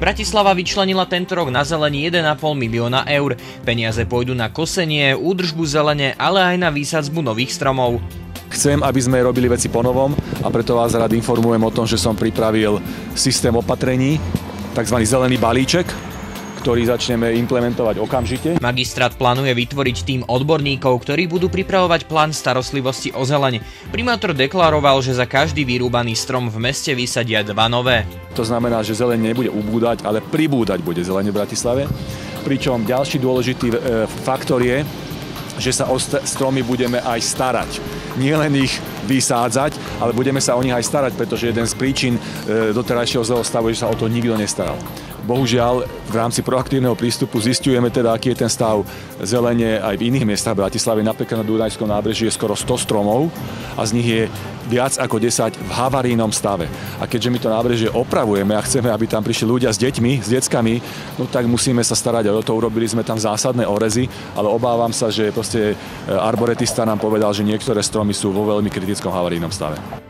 Bratislava vyčlenila tento rok na zelení 1,5 milióna eur. Peniaze pôjdu na kosenie, údržbu zelene, ale aj na výsadzbu nových stromov. Chcem, aby sme robili veci po novom a preto vás rád informujem o tom, že som pripravil systém opatrení, tzv. zelený balíček, ktorý začneme implementovať okamžite. Magistrát plánuje vytvoriť tým odborníkov, ktorí budú pripravovať plán starostlivosti o zeleň. Primátor deklaroval, že za každý vyrúbaný strom v meste vysadia dva nové. To znamená, že zeleň nebude ubúdať, ale pribúdať bude zeleň v Bratislave. Pričom ďalší dôležitý e, faktor je, že sa o stromy budeme aj starať. Nie len ich vysádzať, ale budeme sa o nich aj starať, pretože jeden z príčin e, doterajšieho zlého stavu je, že sa o to nikto nestaral. Bohužiaľ, v rámci proaktívneho prístupu zistujeme teda, aký je ten stav zelenie aj v iných miestach Bratislavy. Napríklad na Dunajskom nábreží je skoro 100 stromov a z nich je viac ako 10 v havarínom stave. A keďže my to nábrežie opravujeme a chceme, aby tam prišli ľudia s deťmi, s deckami, no tak musíme sa starať o to. Urobili sme tam zásadné orezy, ale obávam sa, že proste e, arboretista nám povedal, že niektoré stromy sú vo veľmi kritickom havarínom stave.